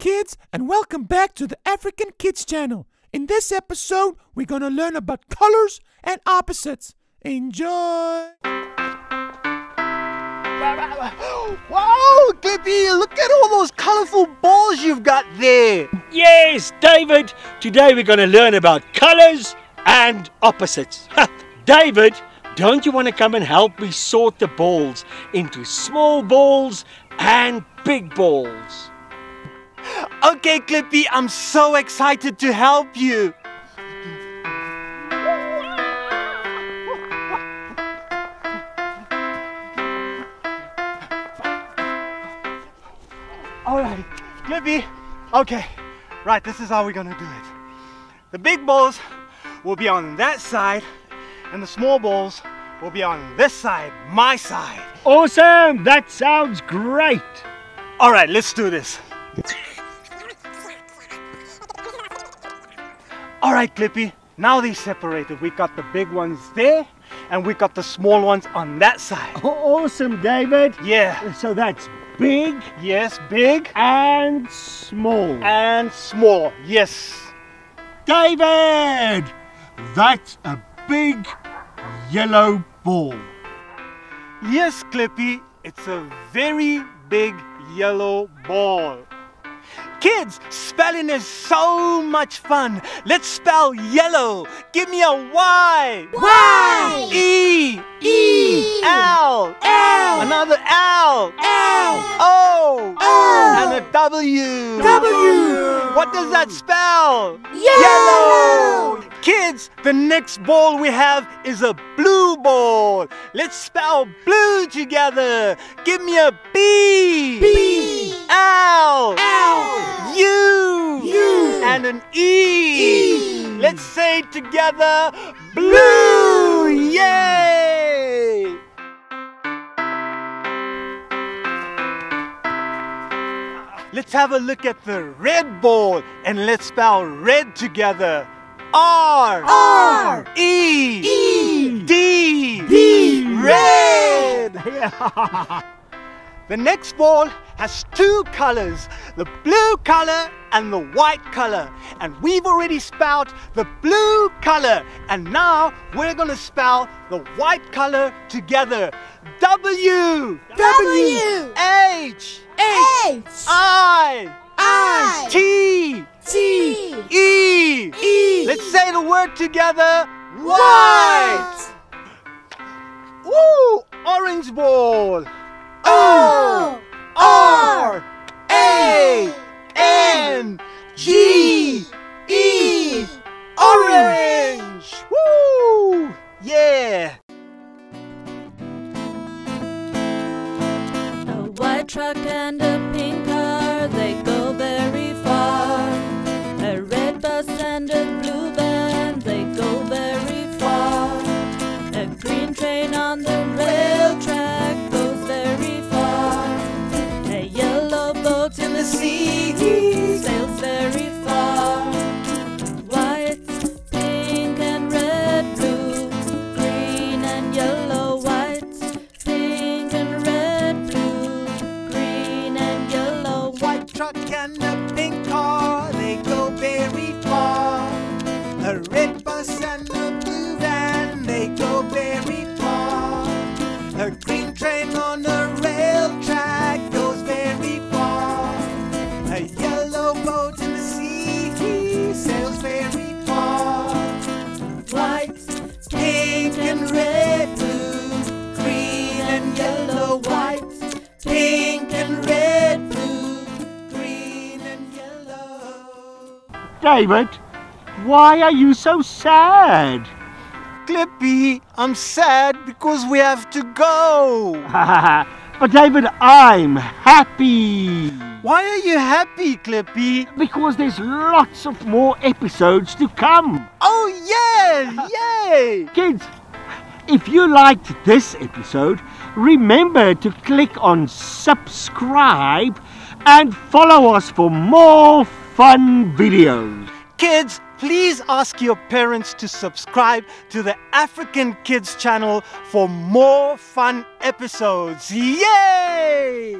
kids, and welcome back to the African Kids channel. In this episode, we're going to learn about colors and opposites. Enjoy! Wow, Klippi, look at all those colorful balls you've got there. Yes, David. Today we're going to learn about colors and opposites. David, don't you want to come and help me sort the balls into small balls and big balls? Okay, Klippi, I'm so excited to help you. All right, Klippi. Okay, right, this is how we're gonna do it. The big balls will be on that side, and the small balls will be on this side, my side. Awesome! That sounds great. All right, let's do this. All right, Klippi, now they're separated. We got the big ones there, and we got the small ones on that side. Oh, awesome, David. Yeah, So that's big yes, big and small. and small. Yes. David, that's a big yellow ball. Yes, Klippi, it's a very big yellow ball. Kids, spelling is so much fun. Let's spell yellow. Give me a Y. Y. E. E. L. L. Another L. L. O. O. And a W. W. What does that spell? Yellow. Kids, the next ball we have is a blue ball. Let's spell blue together. Give me a B. B. L. L. U. U. And an E. E. Let's say it together. Blue. Yay. Let's have a look at the red ball and let's spell red together. R. R. E. E. D. D. Red. The next ball has two colors, the blue color and the white color. And we've already spelled the blue color. And now we're gonna spell the white color together. W. W. H. H. I. I. T. T. E. E. Let's say the word together. White. Woo! Orange ball. O. Yeah! A white truck and a truck and a pink car, David, why are you so sad? Klippi, I'm sad because we have to go. but David, I'm happy. Why are you happy, Klippi? Because there's lots of more episodes to come. Oh, yeah! Yay! Kids, if you liked this episode, remember to click on subscribe and follow us for more fun videos. Kids, please ask your parents to subscribe to the African Kids channel for more fun episodes. Yay!